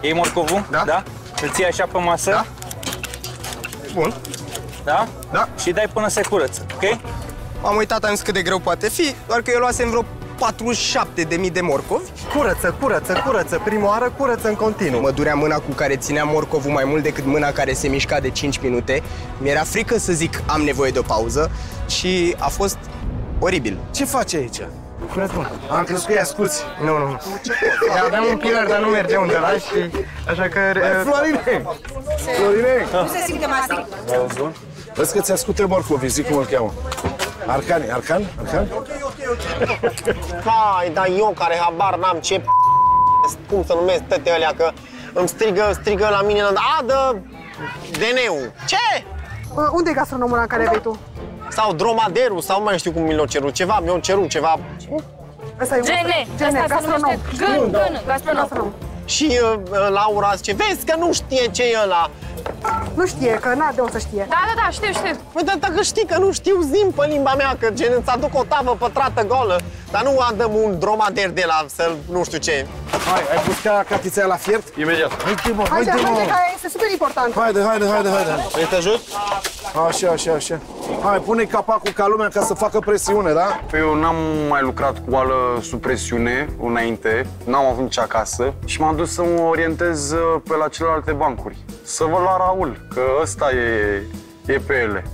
Iei morcovul? Da. Da? Îl ții așa pe masă? Da. Bun. Da? Da. Și dai până se curăță, ok? Am uitat, am zis cât de greu poate fi, doar că eu luasem vreo 47 de mii de morcovi. Curăță, curăță, curăță. Prima oară curăță în continuu. Mă durea mâna cu care ținea morcovul mai mult decât mâna care se mișca de 5 minute. Mi-era frică să zic am nevoie de o pauză și a fost oribil. Ce faci aici? Am crezut că îi asculți. Nu, nu, nu. Aveam un pilar, dar nu merge unde la și așa că... Florine! Florine! Nu se simte mastic. Vezi că ți asculte morcovii, zic cum îl cheamă. Arcani, Arcan? Arcan? Hai, dar eu care habar n-am ce cum să numesc tăte alea, că îmi strigă, strigă la mine, a, dă DN-ul. Ce? Bă, Unde e gastronomul ăla în care vei tu? Sau dromaderul, sau nu mai știu cum mi l-au cerut, ceva, mi-au cerut ceva. Ăsta e GN, GN, asta se gastronom. numește gân, gân, gastronom. Gastronom. Și uh, Laura zice, vezi că nu știe ce e ăla. Nu știe, că n-a de o să știe. Da, da, da, știu, știu. Păi, dar dacă știi că nu știu, zim pe limba mea, că gen îți aduc o tavă pătrată golă, dar nu dăm un dromader de la să nu știu ce. Hai, ai pus ca catița la fiert? Imediat. Haide, mă, Haide, haide, haide, mă! că este super important. Haide, haide, haide, haide! Vrei să te ajut? Așa, așa, așa. Hai, pune capacul ca lumea ca să facă presiune, da? Păi eu n-am mai lucrat cu oală sub presiune înainte, n-am avut nici acasă și m-am dus să mă orientez uh, pe la celelalte bancuri. Să văd la Raul, că ăsta e, e pe ele.